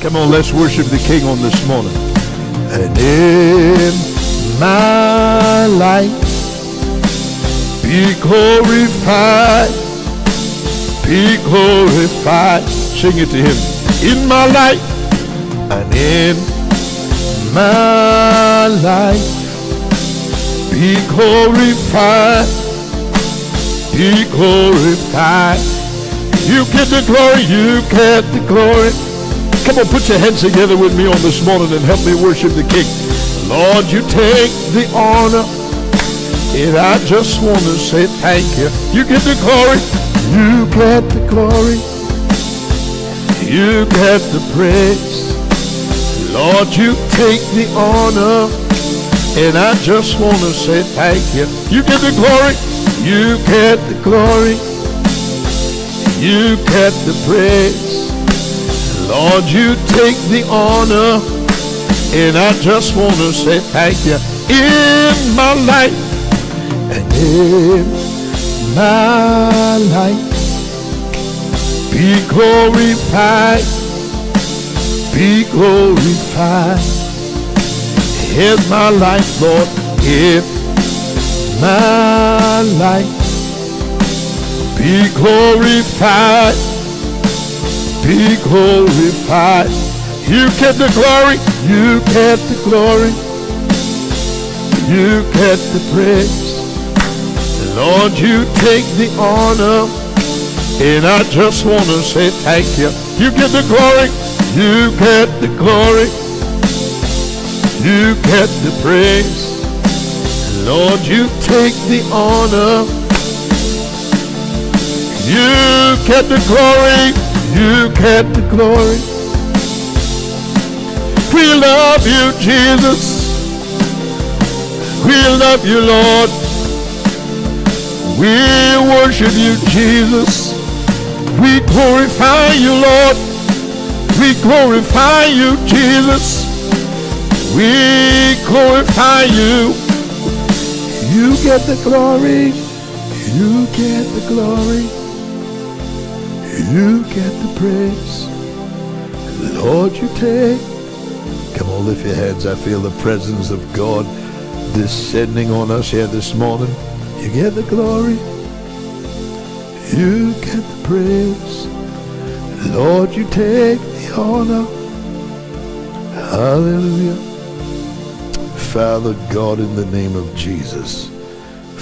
Come on, let's worship the King on this morning. And in my life, be glorified, be glorified. Sing it to him. In my life and in my life, be glorified, be glorified. You get the glory, you get the glory. Come on, put your hands together with me on this morning and help me worship the King. Lord, you take the honor. And I just want to say thank you. You get the glory. You get the glory. You get the praise. Lord, you take the honor. And I just want to say thank you. You get the glory. You get the glory. You get the praise. Lord, you take the honor. And I just want to say thank you in my life and in my life. Be glorified, be glorified. In my life, Lord, in my life. Be glorified, be glorified. You get the glory, you get the glory, you get the praise. Lord, you take the honor, and I just want to say thank you. You get the glory, you get the glory, you get the praise. Lord, you take the honor, you get the glory, you get the glory. We love you, Jesus. We love you, Lord. We worship you, Jesus. We glorify you, Lord. We glorify you, Jesus. We glorify you. You get the glory. You get the glory. You get the praise. Lord, you take. Come on, lift your hands. I feel the presence of God descending on us here this morning. You get the glory. You get the praise. Lord, you take the honor. Hallelujah. Father God, in the name of Jesus.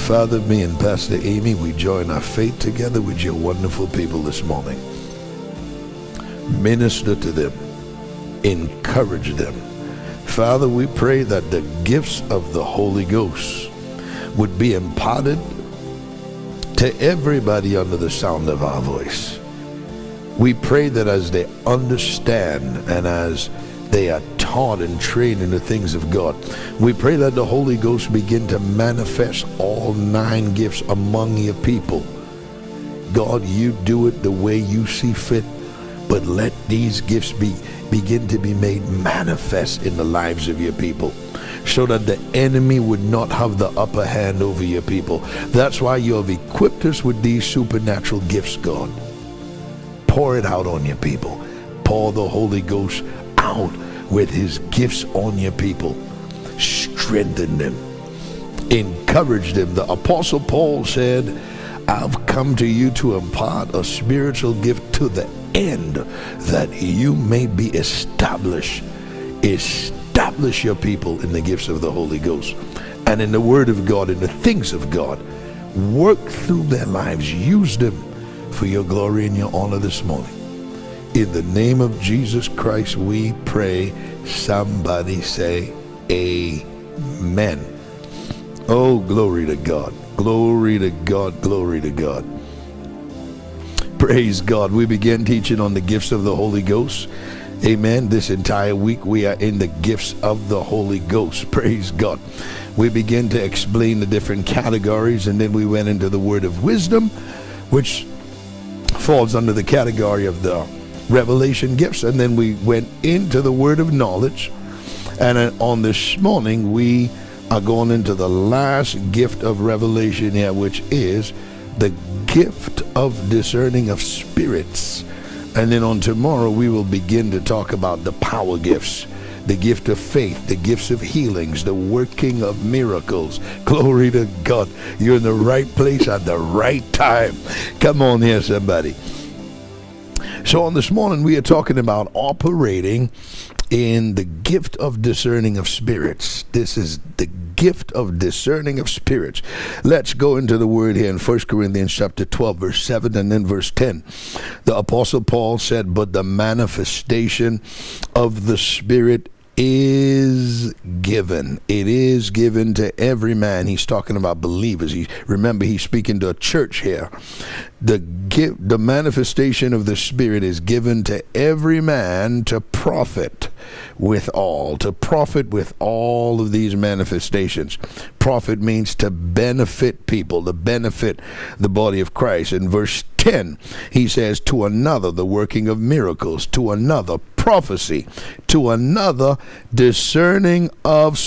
Father, me and Pastor Aimee, we join our faith together with your wonderful people this morning. Minister to them. Encourage them. Father, we pray that the gifts of the Holy Ghost would be imparted to everybody under the sound of our voice. We pray that as they understand and as they are taught and trained in the things of God, we pray that the Holy Ghost begin to manifest all nine gifts among your people. God, you do it the way you see fit, but let these gifts be begin to be made manifest in the lives of your people so that the enemy would not have the upper hand over your people. That's why you have equipped us with these supernatural gifts, God. Pour it out on your people. Pour the Holy Ghost out with his gifts on your people. Strengthen them. Encourage them. The Apostle Paul said, I've come to you to impart a spiritual gift to the end that you may be established. Establish your people in the gifts of the Holy Ghost and in the Word of God, in the things of God. Work through their lives. Use them for your glory and your honor this morning. In the name of Jesus Christ, we pray. Somebody say, Amen. Oh, glory to God. Glory to God. Glory to God. Praise God. We began teaching on the gifts of the Holy Ghost. Amen. This entire week we are in the gifts of the Holy Ghost. Praise God. We began to explain the different categories and then we went into the word of wisdom, which falls under the category of the revelation gifts. And then we went into the word of knowledge. And on this morning, we are going into the last gift of revelation here, which is the gift of discerning of spirits. And then on tomorrow, we will begin to talk about the power gifts the gift of faith, the gifts of healings, the working of miracles. Glory to God. You're in the right place at the right time. Come on here, somebody. So, on this morning, we are talking about operating in the gift of discerning of spirits. This is the gift of discerning of spirits. Let's go into the word here in 1 Corinthians chapter 12 verse 7 and then verse 10. The apostle Paul said, "But the manifestation of the spirit is given. It is given to every man. He's talking about believers. He remember he's speaking to a church here. The gift, the manifestation of the Spirit is given to every man to profit with all, to profit with all of these manifestations. Profit means to benefit people, to benefit the body of Christ. In verse 10, he says, To another, the working of miracles, to another, prophecy, to another, discerning of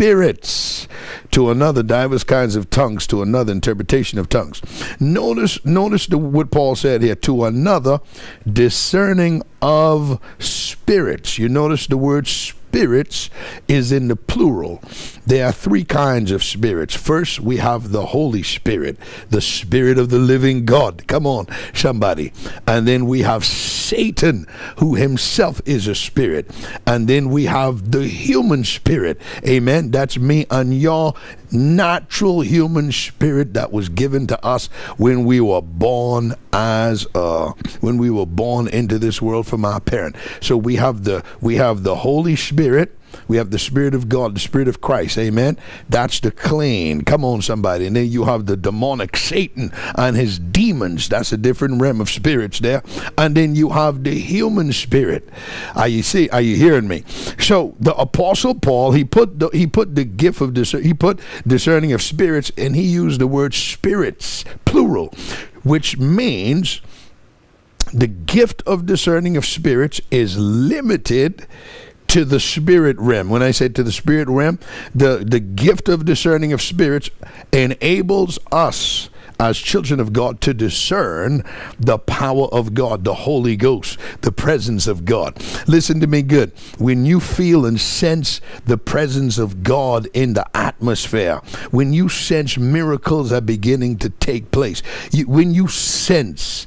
spirits, to another, divers kinds of tongues, to another, interpretation of tongues. Notice, notice the, what Paul said here, to another, discerning of spirits. You notice the word spirit spirits is in the plural. There are three kinds of spirits. First, we have the Holy Spirit, the Spirit of the living God. Come on, somebody. And then we have Satan, who himself is a spirit. And then we have the human spirit. Amen. That's me and your natural human spirit that was given to us when we were born as uh when we were born into this world from our parent. So we have the we have the holy spirit we have the Spirit of God, the Spirit of Christ. Amen. That's the clean. Come on, somebody. And then you have the demonic Satan and his demons. That's a different realm of spirits there. And then you have the human spirit. Are you see? Are you hearing me? So the Apostle Paul, he put the he put the gift of discern, he put discerning of spirits, and he used the word spirits, plural, which means the gift of discerning of spirits is limited to the spirit realm. When I say to the spirit realm, the, the gift of discerning of spirits enables us as children of God to discern the power of God, the Holy Ghost, the presence of God. Listen to me good. When you feel and sense the presence of God in the atmosphere, when you sense miracles are beginning to take place, you, when you sense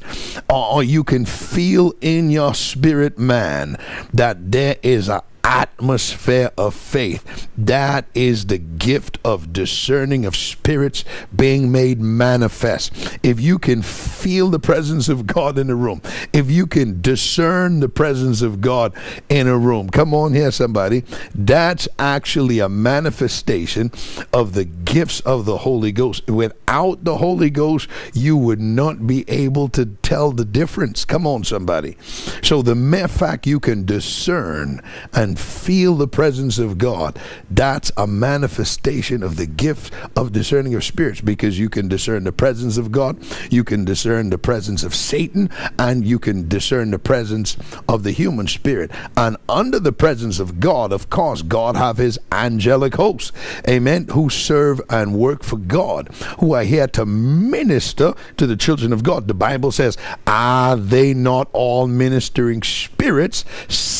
or you can feel in your spirit man that there is a atmosphere of faith. That is the gift of discerning of spirits being made manifest. If you can feel the presence of God in the room, if you can discern the presence of God in a room, come on here, somebody, that's actually a manifestation of the gifts of the Holy Ghost. Without the Holy Ghost, you would not be able to tell the difference. Come on, somebody. So the mere fact you can discern and feel the presence of God, that's a manifestation of the gift of discerning of spirits because you can discern the presence of God, you can discern the presence of Satan, and you can discern the presence of the human spirit. And under the presence of God, of course, God have his angelic hosts, amen, who serve and work for God, who are here to minister to the children of God. The Bible says, Are they not all ministering spirits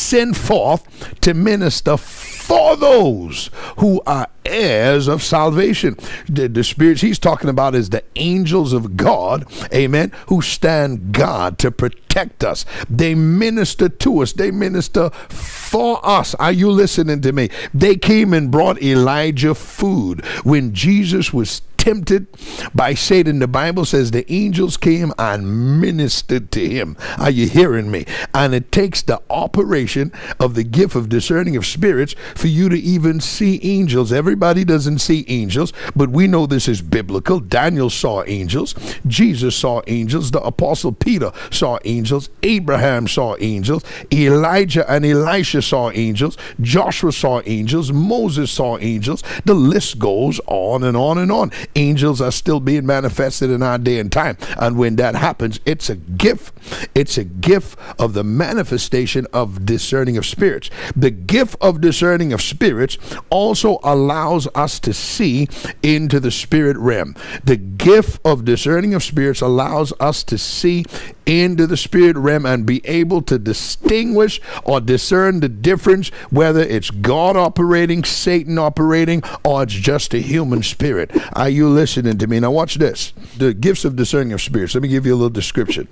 sent forth to minister for those who are heirs of salvation. The, the, spirits he's talking about is the angels of God, amen, who stand God to protect us. They minister to us, they minister for us. Are you listening to me? They came and brought Elijah food when Jesus was tempted by Satan, the Bible says the angels came and ministered to him. Are you hearing me? And it takes the operation of the gift of discerning of spirits for you to even see angels. Everybody doesn't see angels, but we know this is biblical. Daniel saw angels, Jesus saw angels, the apostle Peter saw angels, Abraham saw angels, Elijah and Elisha saw angels, Joshua saw angels, Moses saw angels. The list goes on and on and on angels are still being manifested in our day and time. And when that happens, it's a gift. It's a gift of the manifestation of discerning of spirits. The gift of discerning of spirits also allows us to see into the spirit realm. The gift of discerning of spirits allows us to see into the spirit realm and be able to distinguish or discern the difference whether it's God operating, Satan operating, or it's just a human spirit. Are you listening to me? Now, watch this the gifts of discerning of spirits. Let me give you a little description.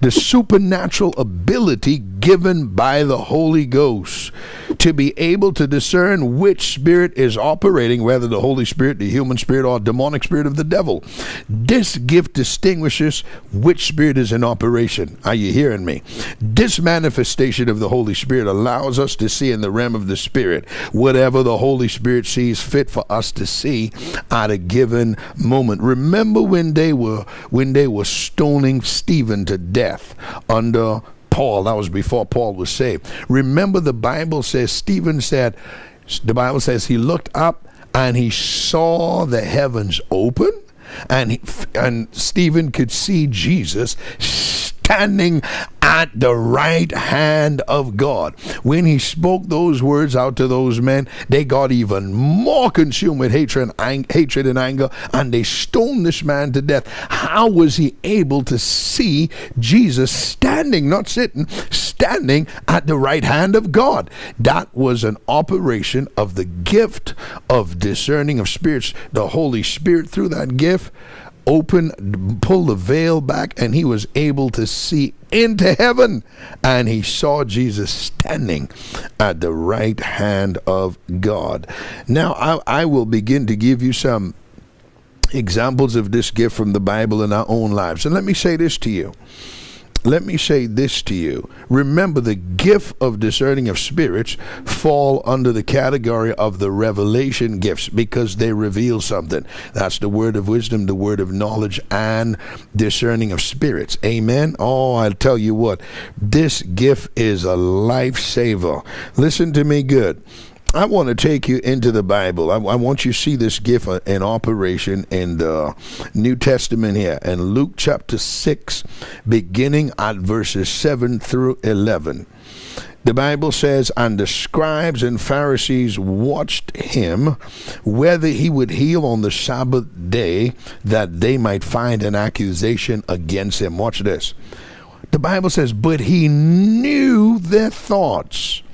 The supernatural ability given by the Holy Ghost to be able to discern which spirit is operating, whether the Holy Spirit, the human spirit, or demonic spirit of the devil. This gift distinguishes which spirit is in operation. Are you hearing me? This manifestation of the Holy Spirit allows us to see in the realm of the Spirit whatever the Holy Spirit sees fit for us to see at a given moment. Remember when they were when they were stoning Stephen to death under Paul. That was before Paul was saved. Remember, the Bible says, Stephen said, the Bible says he looked up and he saw the heavens open, and he, and Stephen could see Jesus standing at the right hand of God. When he spoke those words out to those men, they got even more consumed with hatred and, hatred and anger, and they stoned this man to death. How was he able to see Jesus standing, not sitting, standing at the right hand of God? That was an operation of the gift of discerning of spirits. The Holy Spirit, through that gift, open, pull the veil back, and he was able to see into heaven. And he saw Jesus standing at the right hand of God. Now, I, I will begin to give you some examples of this gift from the Bible in our own lives. And let me say this to you let me say this to you. Remember, the gift of discerning of spirits fall under the category of the revelation gifts because they reveal something. That's the word of wisdom, the word of knowledge, and discerning of spirits. Amen. Oh, I'll tell you what, this gift is a lifesaver. Listen to me good. I want to take you into the Bible. I, I, want you to see this gift in operation in the New Testament here. In Luke chapter 6, beginning at verses 7 through 11. The Bible says, And the scribes and Pharisees watched him whether he would heal on the Sabbath day that they might find an accusation against him. Watch this. The Bible says, But he knew their thoughts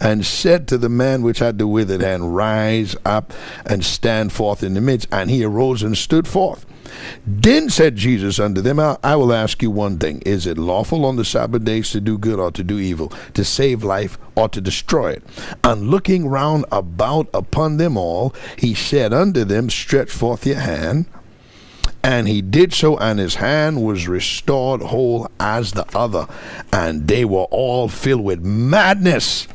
and said to the man which had the withered hand, Rise up and stand forth in the midst. And he arose and stood forth. Then said Jesus unto them, I will ask you one thing. Is it lawful on the Sabbath days to do good or to do evil, to save life or to destroy it? And looking round about upon them all, he said unto them, Stretch forth your hand. And he did so, and his hand was restored whole as the other. And they were all filled with madness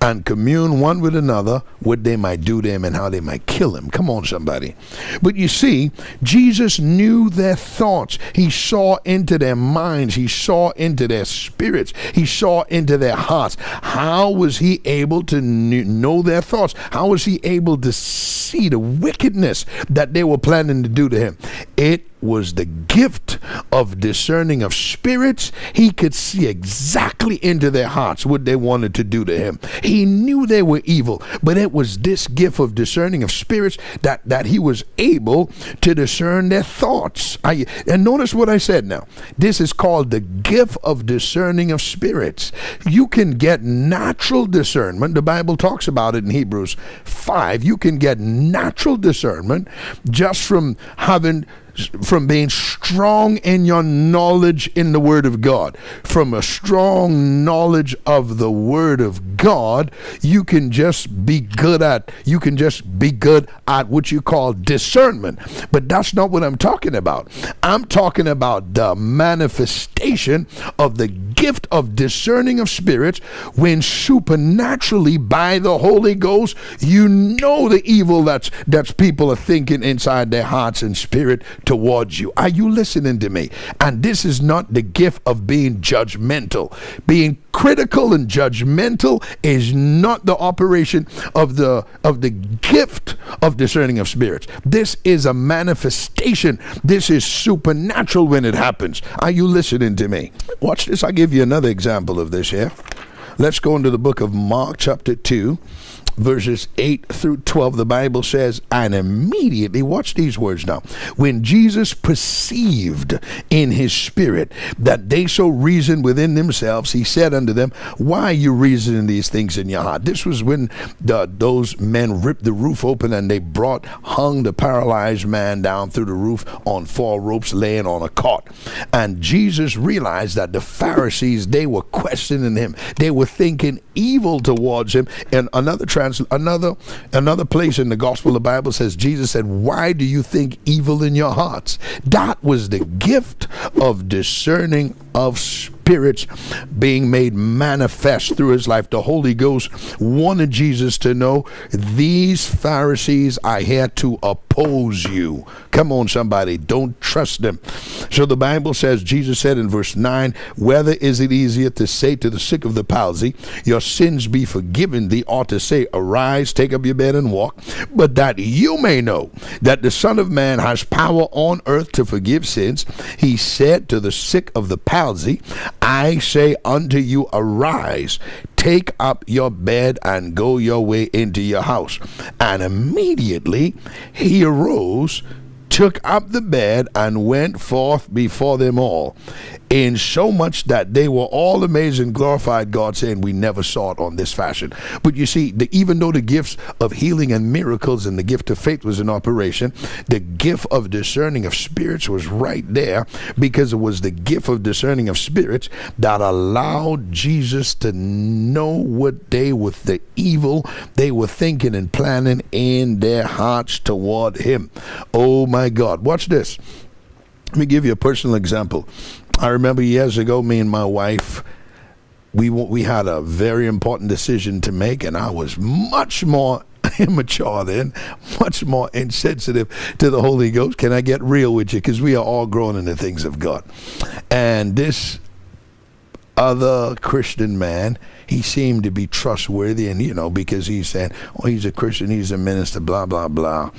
and commune one with another what they might do to him and how they might kill him. Come on, somebody. But you see, Jesus knew their thoughts. He saw into their minds. He saw into their spirits. He saw into their hearts. How was he able to know their thoughts? How was he able to see the wickedness that they were planning to do to him? It was the gift of discerning of spirits. He could see exactly into their hearts what they wanted to do to him. He knew they were evil, but it was this gift of discerning of spirits that, that he was able to discern their thoughts. I, and notice what I said now. This is called the gift of discerning of spirits. You can get natural discernment. The Bible talks about it in Hebrews 5. You can get natural discernment just from having from being strong in your knowledge in the Word of God. From a strong knowledge of the Word of God, you can just be good at you can just be good at what you call discernment. But that's not what I'm talking about. I'm talking about the manifestation of the gift of discerning of spirits when supernaturally by the Holy Ghost you know the evil that's that's people are thinking inside their hearts and spirit towards you. Are you listening to me? And this is not the gift of being judgmental. Being critical and judgmental is not the operation of the of the gift of discerning of spirits. This is a manifestation. This is supernatural when it happens. Are you listening to me? Watch this. I'll give you another example of this here. Let's go into the book of Mark chapter 2 verses 8 through 12, the Bible says, And immediately, watch these words now, when Jesus perceived in his spirit that they so reasoned within themselves, he said unto them, Why are you reasoning these things in your heart? This was when the, those men ripped the roof open and they brought, hung the paralyzed man down through the roof on four ropes laying on a cot. And Jesus realized that the Pharisees, they were questioning him. They were thinking evil towards him. And another another another place in the gospel of the Bible says Jesus said, Why do you think evil in your hearts? That was the gift of discerning of spirits being made manifest through his life. The Holy Ghost wanted Jesus to know these Pharisees I had to oppose you. Come on, somebody, don't trust them. So the Bible says, Jesus said in verse 9, Whether is it easier to say to the sick of the palsy, Your sins be forgiven thee, or to say, Arise, take up your bed and walk, but that you may know that the Son of Man has power on earth to forgive sins. He said to the sick of the palsy, I say unto you, arise, take up your bed and go your way into your house. And immediately he arose, took up the bed, and went forth before them all in so much that they were all amazed and glorified God, saying, We never saw it on this fashion. But you see, the, even though the gifts of healing and miracles and the gift of faith was in operation, the gift of discerning of spirits was right there because it was the gift of discerning of spirits that allowed Jesus to know what they, with the evil they were thinking and planning in their hearts toward Him. Oh my God. Watch this. Let me give you a personal example. I remember years ago, me and my wife, we we had a very important decision to make, and I was much more immature then, much more insensitive to the Holy Ghost. Can I get real with you? Because we are all growing in the things of God. And this other Christian man, he seemed to be trustworthy, and you know, because he said, "Oh, he's a Christian, he's a minister," blah blah blah.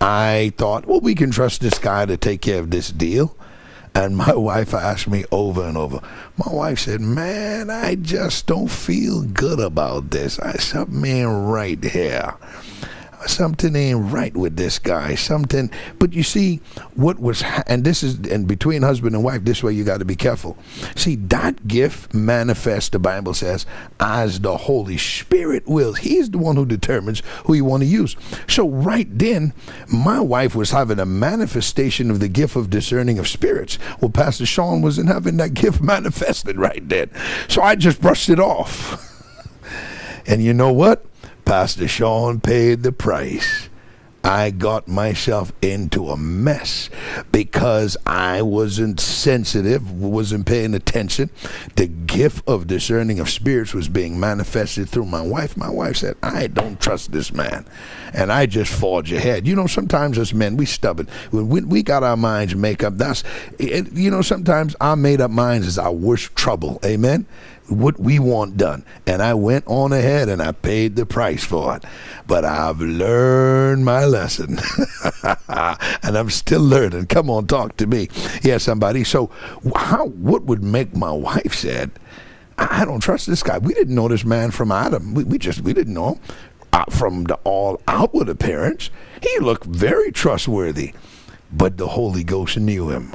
I thought, well, we can trust this guy to take care of this deal. And my wife asked me over and over. My wife said, Man, I just don't feel good about this. I something ain't right here. Something ain't right with this guy. Something, but you see, what was, and this is, and between husband and wife, this way you got to be careful. See, that gift manifests, the Bible says, as the Holy Spirit wills. He's the one who determines who you want to use. So, right then, my wife was having a manifestation of the gift of discerning of spirits. Well, Pastor Sean wasn't having that gift manifested right then. So, I just brushed it off. and you know what? Pastor Sean paid the price. I got myself into a mess because I wasn't sensitive, wasn't paying attention. The gift of discerning of spirits was being manifested through my wife. My wife said, I don't trust this man. And I just forged ahead. You know, sometimes as men, we stubborn. When we, we got our minds make up, that's, it, you know, sometimes our made up minds is our worst trouble. Amen? What we want done. And I went on ahead and I paid the price for it. But I've learned my lesson. and I'm still learning. Come on, talk to me. Yeah, somebody. So how what would make my wife said, I don't trust this guy. We didn't know this man from Adam. We, we just we didn't know him. Uh, from the all outward appearance, he looked very trustworthy. But the Holy Ghost knew him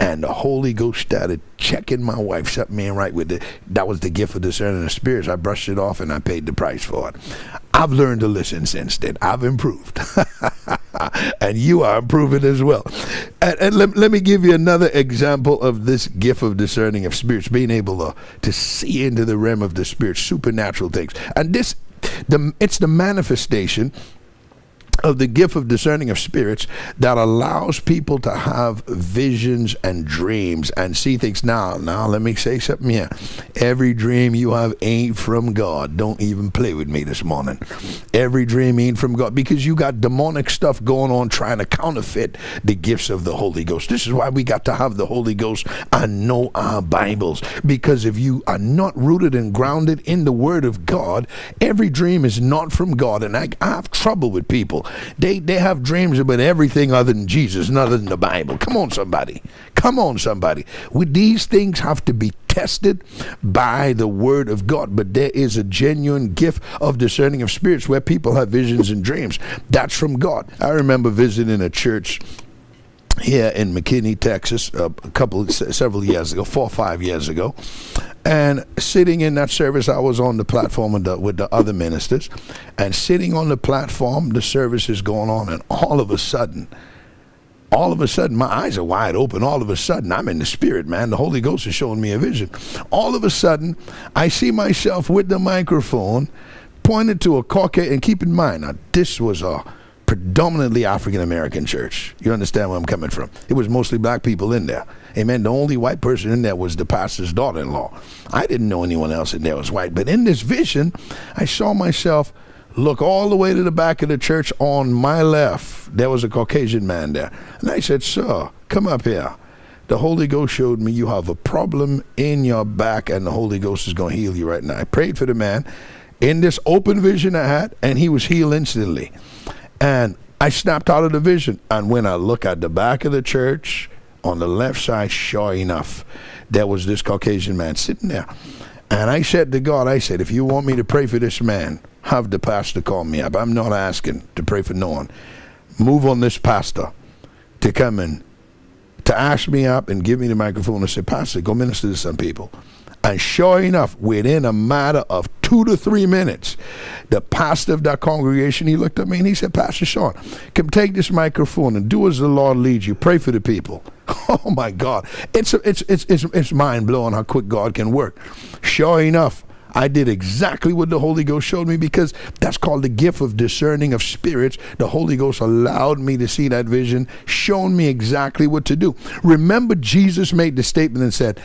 and the Holy Ghost started checking my wife, set me right with it. That was the gift of discerning the spirits. I brushed it off and I paid the price for it. I've learned to listen since then. I've improved. and you are improving as well. And, and let, let, me give you another example of this gift of discerning of spirits, being able to, to see into the realm of the spirit, supernatural things. And this, the, it's the manifestation of the gift of discerning of spirits that allows people to have visions and dreams and see things. Now, now let me say something here. Every dream you have ain't from God. Don't even play with me this morning. Every dream ain't from God because you got demonic stuff going on trying to counterfeit the gifts of the Holy Ghost. This is why we got to have the Holy Ghost and know our Bibles. Because if you are not rooted and grounded in the Word of God, every dream is not from God. And I, I have trouble with people They they have dreams about everything other than Jesus and other than the Bible. Come on, somebody. Come on, somebody. With these things have to be tested by the word of God. But there is a genuine gift of discerning of spirits where people have visions and dreams. That's from God. I remember visiting a church here in McKinney, Texas, a couple, several years ago, four or five years ago, and sitting in that service, I was on the platform with the, with the other ministers, and sitting on the platform, the service is going on, and all of a sudden, all of a sudden, my eyes are wide open. All of a sudden, I'm in the spirit, man. The Holy Ghost is showing me a vision. All of a sudden, I see myself with the microphone pointed to a Caucasian. And keep in mind, now, this was a predominantly African American church. You understand where I'm coming from? It was mostly black people in there. Amen. The only white person in there was the pastor's daughter in law. I didn't know anyone else in there was white. But in this vision, I saw myself look all the way to the back of the church on my left. There was a Caucasian man there. And I said, Sir, come up here. The Holy Ghost showed me you have a problem in your back, and the Holy Ghost is going to heal you right now. I prayed for the man in this open vision I had, and he was healed instantly. And I snapped out of the vision. And when I look at the back of the church, on the left side, sure enough, there was this Caucasian man sitting there. And I said to God, I said, if you want me to pray for this man, have the pastor call me up. I'm not asking to pray for no one. Move on this pastor to come in, to ask me up and give me the microphone and say, Pastor, go minister to some people. And sure enough, within a matter of two to three minutes, the pastor of that congregation, he looked at me and he said, Pastor Sean, come take this microphone and do as the Lord leads you. Pray for the people. Oh my God. It's, it's, it's, it's, it's mind blowing how quick God can work. Sure enough, I did exactly what the Holy Ghost showed me because that's called the gift of discerning of spirits. The Holy Ghost allowed me to see that vision, shown me exactly what to do. Remember, Jesus made the statement and said,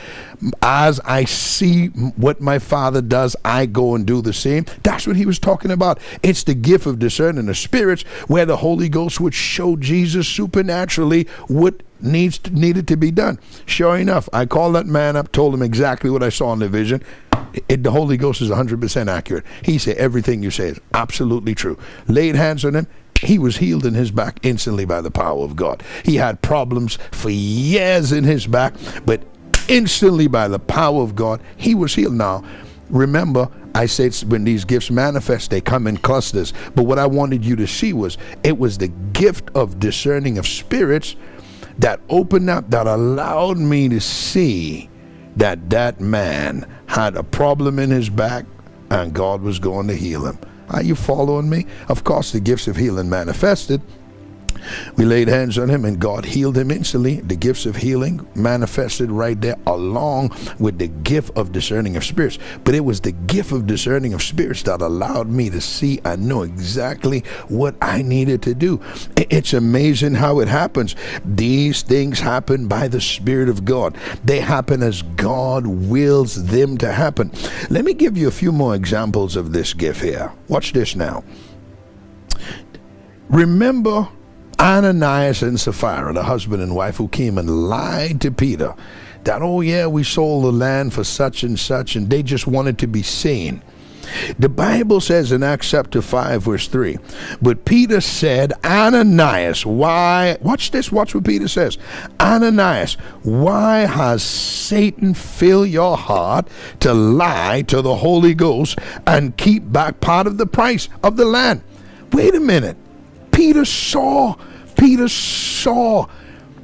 As I see what my Father does, I go and do the same. That's what he was talking about. It's the gift of discerning of spirits where the Holy Ghost would show Jesus supernaturally what needs to, needed to be done. Sure enough, I called that man up, told him exactly what I saw in the vision. It, the Holy Ghost is 100% accurate. He said everything you say is absolutely true. Laid hands on him. He was healed in his back instantly by the power of God. He had problems for years in his back, but instantly by the power of God, he was healed. Now, remember, I said when these gifts manifest, they come in clusters. But what I wanted you to see was it was the gift of discerning of spirits that opened up, that allowed me to see that that man had a problem in his back and God was going to heal him. Are you following me? Of course, the gifts of healing manifested, we laid hands on him and God healed him instantly. The gifts of healing manifested right there along with the gift of discerning of spirits. But it was the gift of discerning of spirits that allowed me to see and know exactly what I needed to do. It's amazing how it happens. These things happen by the Spirit of God. They happen as God wills them to happen. Let me give you a few more examples of this gift here. Watch this now. Remember Ananias and Sapphira, the husband and wife who came and lied to Peter that, oh, yeah, we sold the land for such and such, and they just wanted to be seen. The Bible says in Acts chapter 5, verse 3, but Peter said, Ananias, why, watch this, watch what Peter says. Ananias, why has Satan filled your heart to lie to the Holy Ghost and keep back part of the price of the land? Wait a minute. Peter saw, Peter saw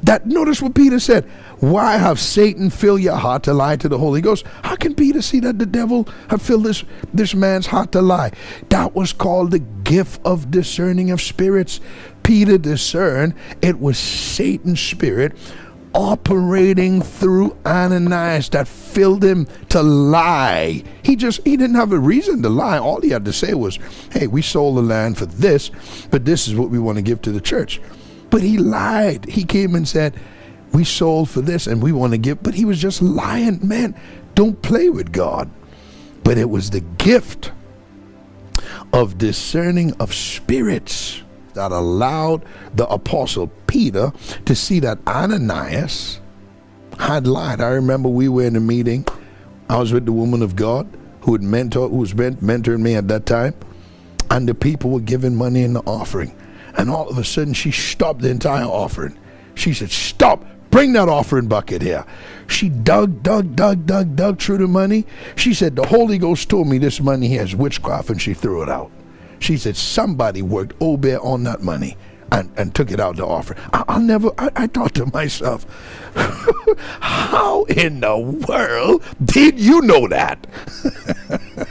that. Notice what Peter said. Why have Satan filled your heart to lie to the Holy Ghost? How can Peter see that the devil have filled this, this man's heart to lie? That was called the gift of discerning of spirits. Peter discerned it was Satan's spirit operating through Ananias that filled him to lie. He just he didn't have a reason to lie. All he had to say was, "Hey, we sold the land for this, but this is what we want to give to the church." But he lied. He came and said, "We sold for this and we want to give." But he was just lying. Man, don't play with God. But it was the gift of discerning of spirits that allowed the apostle Peter to see that Ananias had lied. I remember we were in a meeting. I was with the woman of God who had mentor, who was mentoring me at that time, and the people were giving money in the offering. And all of a sudden, she stopped the entire offering. She said, Stop, bring that offering bucket here. She dug, dug, dug, dug, dug through the money. She said, The Holy Ghost told me this money here is witchcraft, and she threw it out. She said, Somebody worked obeah on that money. And, and took it out to offer. I, will never, I, I thought to myself, how in the world did you know that?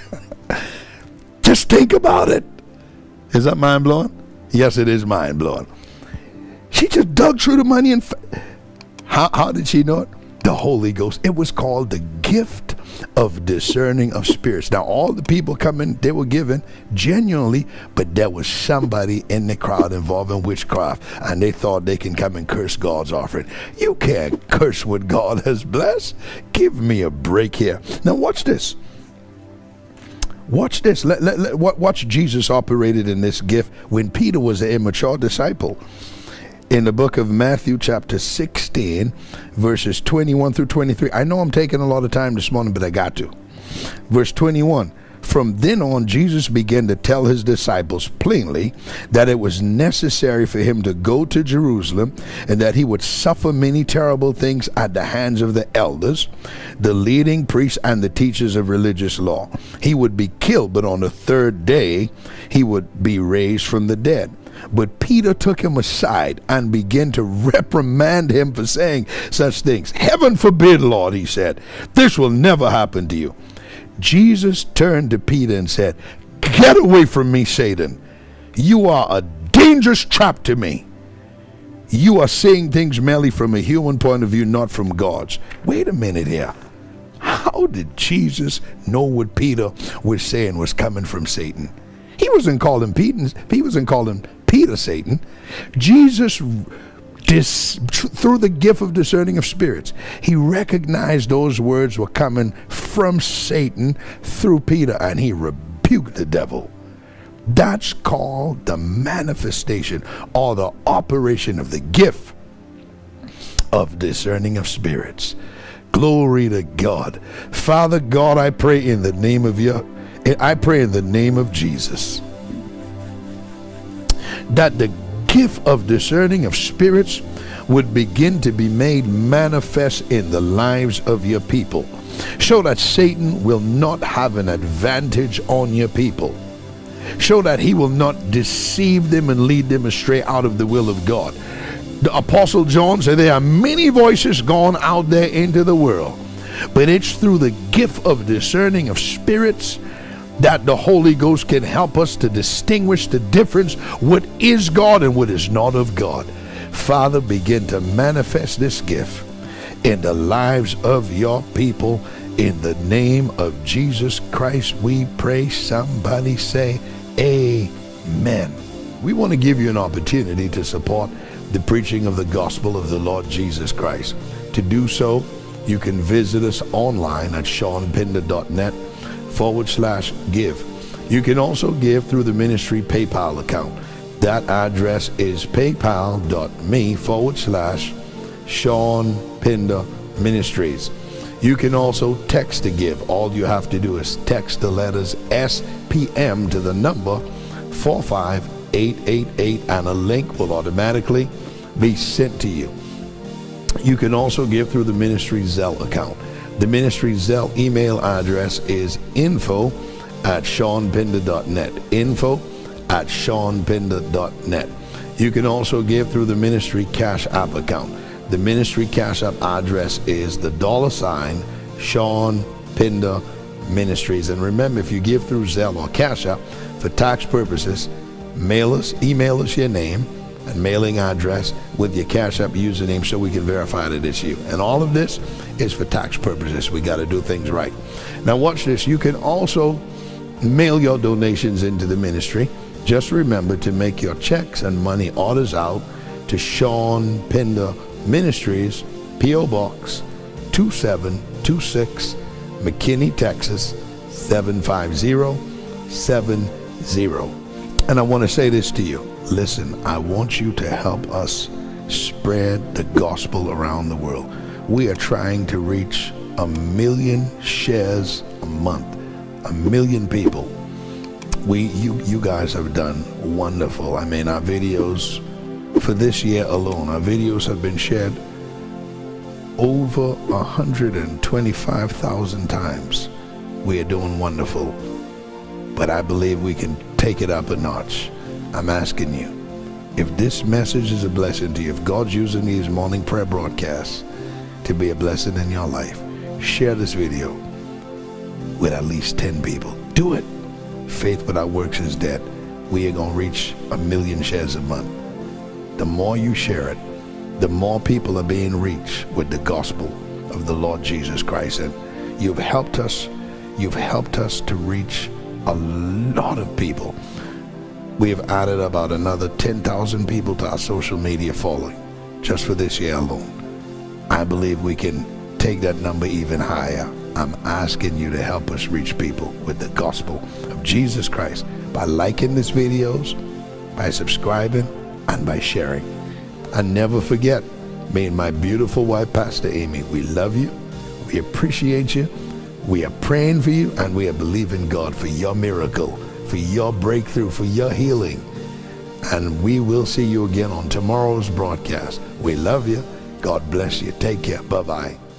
Just think about it. Is that mind blowing? Yes, it is mind blowing. She just dug through the money and. How, how did she know it? The Holy Ghost. It was called the gift of discerning of spirits. Now, all the people coming, they were given genuinely, but there was somebody in the crowd involved in witchcraft, and they thought they can come and curse God's offering. You can't curse what God has blessed. Give me a break here. Now, watch this. Watch this. Let, let, let, watch Jesus operated in this gift when Peter was an immature disciple. In the book of Matthew, chapter 16, verses 21 through 23. I know I'm taking a lot of time this morning, but I got to. Verse 21 from then on, Jesus began to tell his disciples plainly that it was necessary for him to go to Jerusalem and that he would suffer many terrible things at the hands of the elders, the leading priests, and the teachers of religious law. He would be killed, but on the third day he would be raised from the dead. But Peter took him aside and began to reprimand him for saying such things. Heaven forbid, Lord, he said, this will never happen to you. Jesus turned to Peter and said, Get away from me, Satan. You are a dangerous trap to me. You are seeing things merely from a human point of view, not from God's. Wait a minute here. How did Jesus know what Peter was saying was coming from Satan? He wasn't calling Peter, he wasn't calling Peter Satan. Jesus dis, through the gift of discerning of spirits, he recognized those words were coming from Satan through Peter and he rebuked the devil. That's called the manifestation or the operation of the gift of discerning of spirits. Glory to God. Father God, I pray in the name of your I pray in the name of Jesus that the gift of discerning of spirits would begin to be made manifest in the lives of your people so that Satan will not have an advantage on your people so that he will not deceive them and lead them astray out of the will of God. The Apostle John said there are many voices gone out there into the world, but it's through the gift of discerning of spirits that the Holy Ghost can help us to distinguish the difference what is God and what is not of God. Father, begin to manifest this gift in the lives of your people. In the name of Jesus Christ, we pray. Somebody say, Amen. We want to give you an opportunity to support the preaching of the gospel of the Lord Jesus Christ. To do so, you can visit us online at seanpinder.net forward slash give. You can also give through the ministry PayPal account. That address is paypal.me forward slash Sean Pinder Ministries. You can also text to give. All you have to do is text the letters SPM to the number 45888 and a link will automatically be sent to you. You can also give through the ministry Zelle account. The ministry Zelle email address is info at seanpinder.net. Info at seanpinder.net. You can also give through the ministry Cash App account. The ministry Cash App address is the dollar sign Sean Pinder Ministries. And remember, if you give through Zelle or Cash App for tax purposes, mail us, email us your name and mailing address with your Cash App username so we can verify that it's you. And all of this is for tax purposes. We got to do things right. Now, watch this. You can also mail your donations into the ministry. Just remember to make your checks and money orders out to Sean Pinder Ministries, P.O. Box 2726, McKinney, Texas 75070. And I want to say this to you. Listen, I want you to help us spread the gospel around the world. We are trying to reach a million shares a month, a million people. We you you guys have done wonderful. I mean our videos for this year alone, our videos have been shared over 125,000 times. We are doing wonderful. But I believe we can take it up a notch. I'm asking you, if this message is a blessing to you, if God's using these morning prayer broadcasts to be a blessing in your life, share this video with at least 10 people. Do it. Faith without works is dead. We are going to reach a million shares a month. The more you share it, the more people are being reached with the gospel of the Lord Jesus Christ. And you've helped us, you've helped us to reach a lot of people. We have added about another 10,000 people to our social media following just for this year alone. I believe we can take that number even higher. I'm asking you to help us reach people with the gospel of Jesus Christ by liking these videos, by subscribing, and by sharing. And never forget, me and my beautiful wife, Pastor Aimee, we love you, we appreciate you, we are praying for you, and we are believing God for your miracle, for your breakthrough, for your healing. And we will see you again on tomorrow's broadcast. We love you. God bless you. Take care. Bye bye.